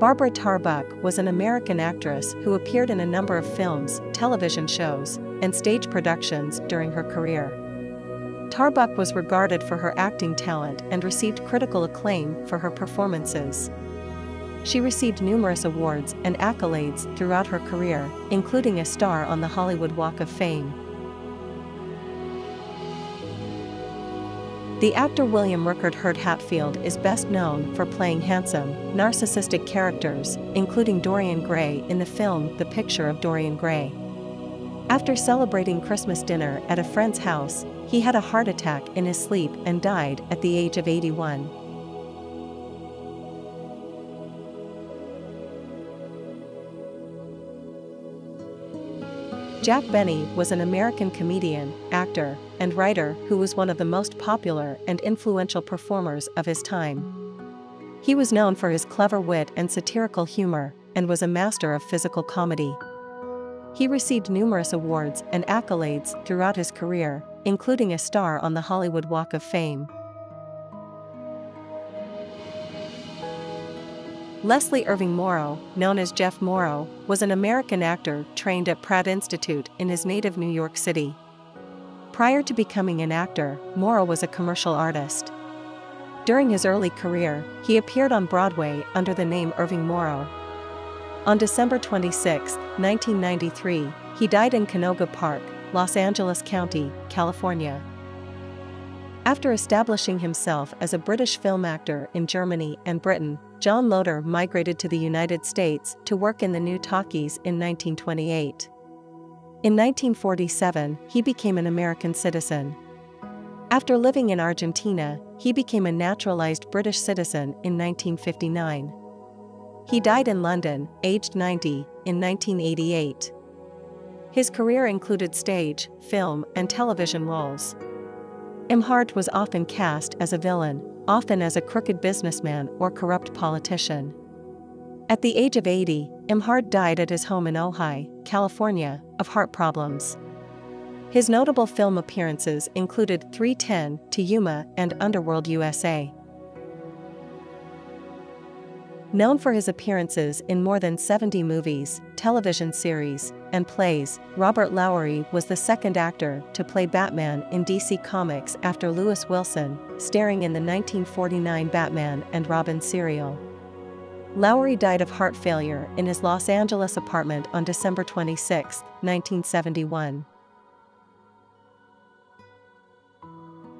Barbara Tarbuck was an American actress who appeared in a number of films, television shows, and stage productions during her career. Tarbuck was regarded for her acting talent and received critical acclaim for her performances. She received numerous awards and accolades throughout her career, including a star on the Hollywood Walk of Fame. The actor William Rutherford Hurd Hatfield is best known for playing handsome, narcissistic characters, including Dorian Gray in the film The Picture of Dorian Gray. After celebrating Christmas dinner at a friend's house, he had a heart attack in his sleep and died at the age of 81. Jack Benny was an American comedian, actor, and writer who was one of the most popular and influential performers of his time. He was known for his clever wit and satirical humor, and was a master of physical comedy. He received numerous awards and accolades throughout his career, including a star on the Hollywood Walk of Fame. Leslie Irving Morrow, known as Jeff Morrow, was an American actor trained at Pratt Institute in his native New York City. Prior to becoming an actor, Morrow was a commercial artist. During his early career, he appeared on Broadway under the name Irving Morrow. On December 26, 1993, he died in Canoga Park, Los Angeles County, California. After establishing himself as a British film actor in Germany and Britain, John Loder migrated to the United States to work in the new talkies in 1928. In 1947, he became an American citizen. After living in Argentina, he became a naturalized British citizen in 1959. He died in London, aged 90, in 1988. His career included stage, film, and television roles. Emhardt was often cast as a villain, often as a crooked businessman or corrupt politician. At the age of 80, Emhardt died at his home in Ojai, California, of heart problems. His notable film appearances included 310 to Yuma and Underworld USA. Known for his appearances in more than 70 movies, television series, and plays, Robert Lowery was the second actor to play Batman in DC Comics after Lewis Wilson, starring in the 1949 Batman and Robin serial. Lowery died of heart failure in his Los Angeles apartment on December 26, 1971.